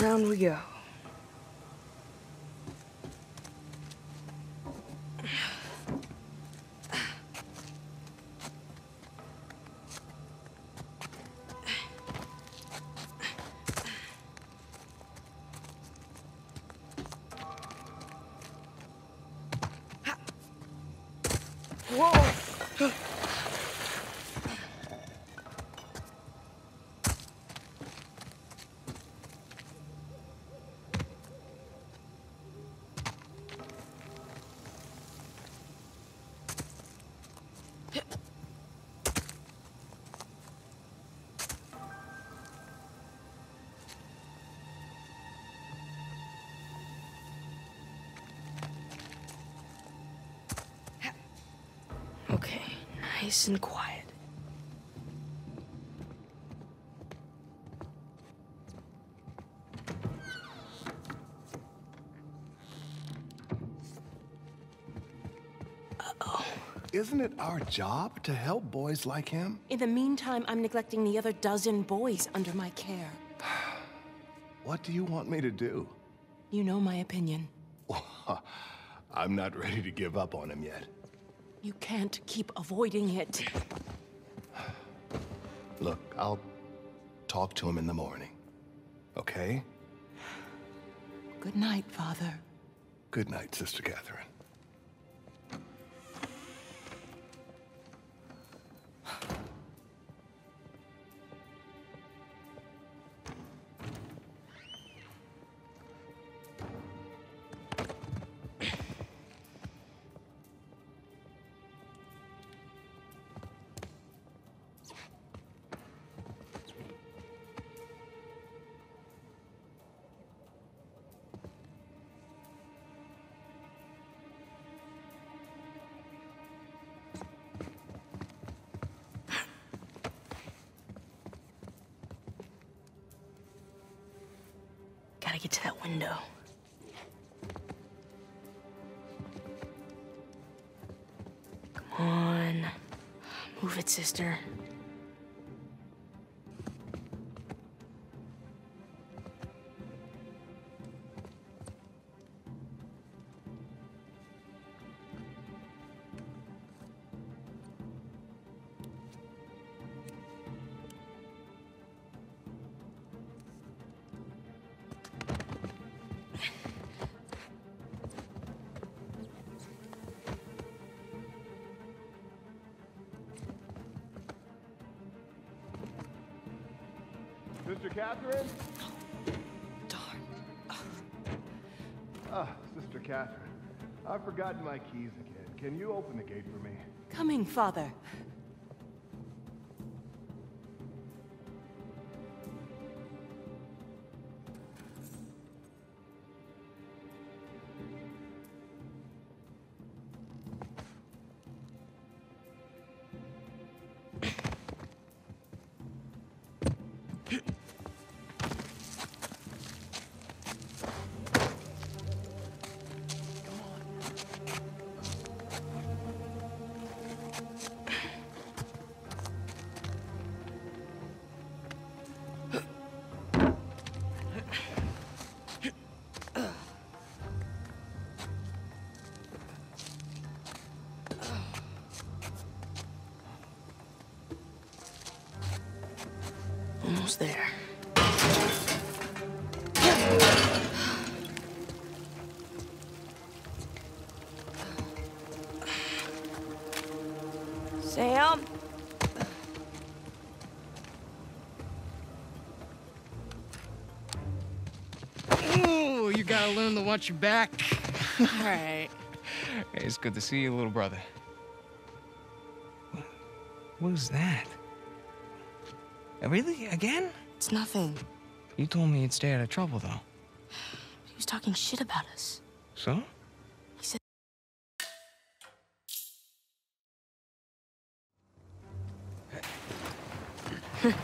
Around we go. Nice and quiet. Isn't it our job to help boys like him? In the meantime, I'm neglecting the other dozen boys under my care. What do you want me to do? You know my opinion. I'm not ready to give up on him yet. You can't keep avoiding it. Look, I'll talk to him in the morning. Okay? Good night, Father. Good night, Sister Catherine. Gotta get to that window. Come on. Move it, sister. Sister Catherine? Darn. Ah, Sister Catherine. I've forgotten my keys again. Can you open the gate for me? Coming, Father. Almost there. Sam? Ooh, you gotta learn to watch your back. All right. Hey, it's good to see you, little brother. What- What is that? Really? Again? It's nothing. You told me you'd stay out of trouble, though. He was talking shit about us. So? He said,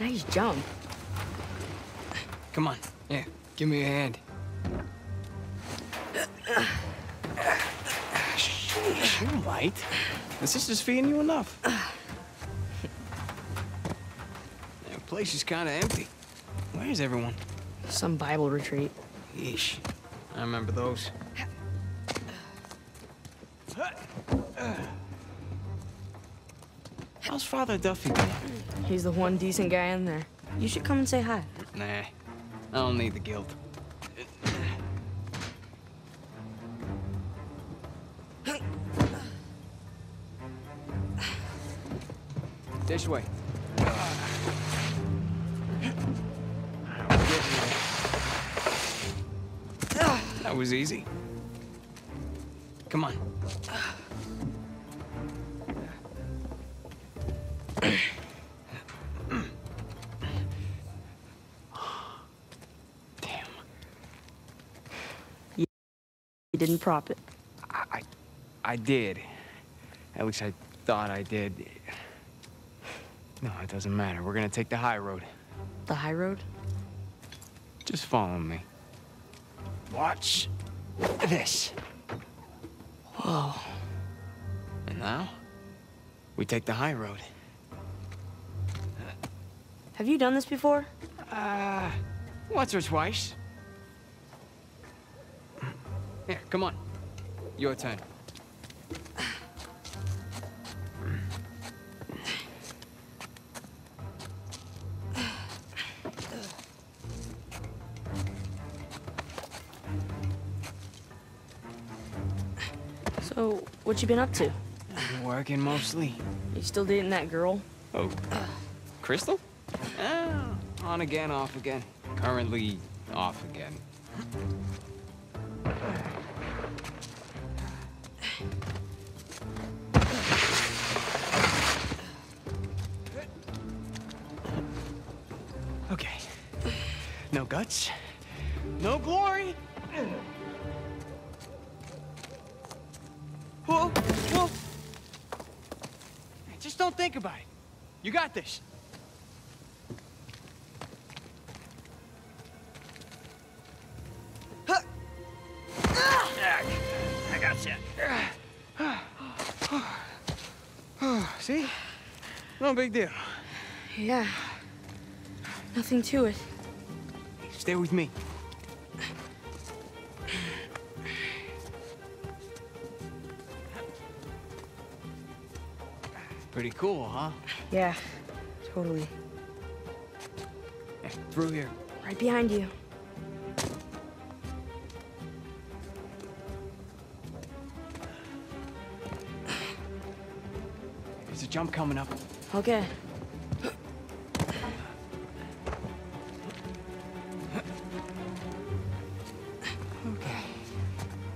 nice jump. Come on. Yeah, give me a hand. Sheesh, you might. The sister's feeding you enough. place is kind of empty. Where's everyone? Some Bible retreat. Yeesh. I remember those. How's Father Duffy doing? He's the one decent guy in there. You should come and say hi. Nah, I don't need the guilt. This way. That was easy. Come on. Damn. You didn't prop it. I, I, I did. At least I thought I did. No, it doesn't matter. We're gonna take the high road. The high road? Just follow me. Watch this. Whoa. And now, we take the high road. Have you done this before? Uh, once or twice. Here, come on. Your turn. So, what you been up to? Working mostly. You still dating that girl? Oh, Crystal? Ah, on again, off again. Currently off again. Okay. No guts. No glory. Think about it. You got this. I got you. See? No big deal. Yeah. Nothing to it. Stay with me. Pretty cool, huh? Yeah, totally. Yeah, through here. Right behind you. There's a jump coming up. Okay. Okay.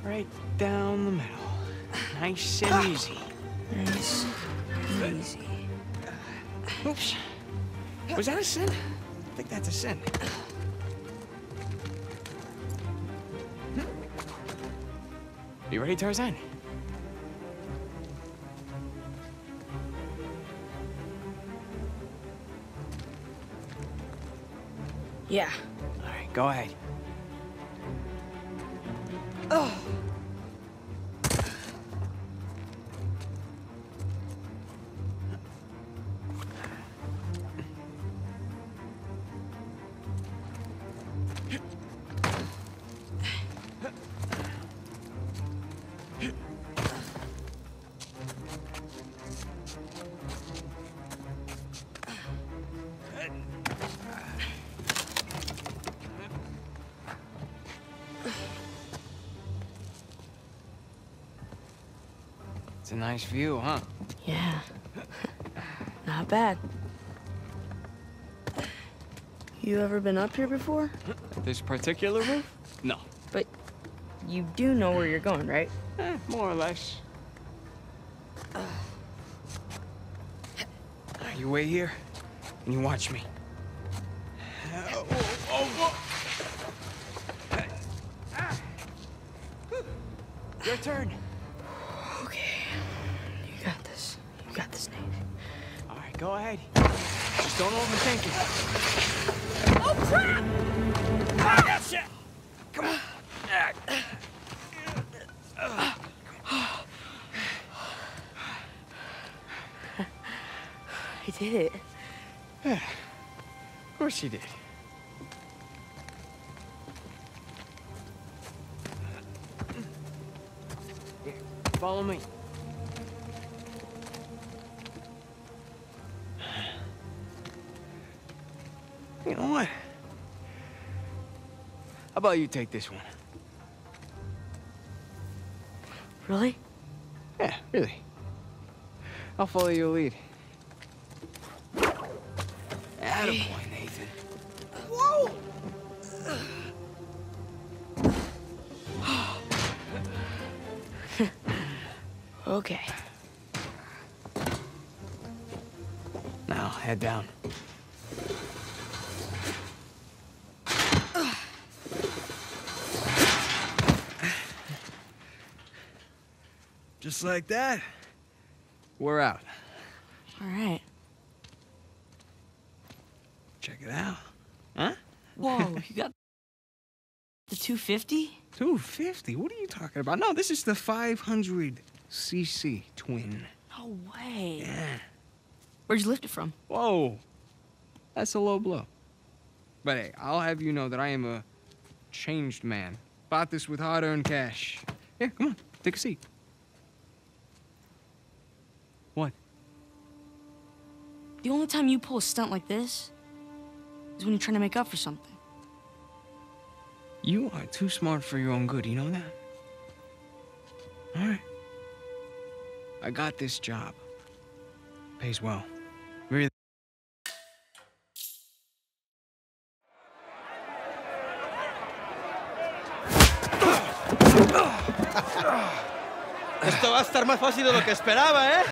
Right down the middle. Nice and ah. easy. Nice. Easy. Oops. Was that a sin? I think that's a sin. Hmm? You ready, Tarzan? Yeah. All right, go ahead. Oh. It's a nice view, huh? Yeah. Not bad. You ever been up here before? This particular roof? No. But you do know where you're going, right? Eh, more or less. You wait here, and you watch me. Oh, oh, oh. Your turn. Okay. You got this. You got this, Nate. All right, go ahead. Just don't overthink it. Oh, crap! Ah, that's it! Come on. did it. Yeah, of course she did. Here, follow me. You know what? How about you take this one? Really? Yeah, really. I'll follow your lead. Attaboy, Nathan. Whoa! okay. Now, head down. Just like that, we're out. All right. Check it out. Huh? Whoa, you got the 250? 250? What are you talking about? No, this is the 500cc twin. No way. Yeah. Where'd you lift it from? Whoa. That's a low blow. But hey, I'll have you know that I am a changed man. Bought this with hard earned cash. Here, come on, take a seat. What? The only time you pull a stunt like this is when you're trying to make up for something. You are too smart for your own good, you know that? Alright. I got this job. Pays well. Really. Esto va a estar más fácil de lo que esperaba, ¿eh?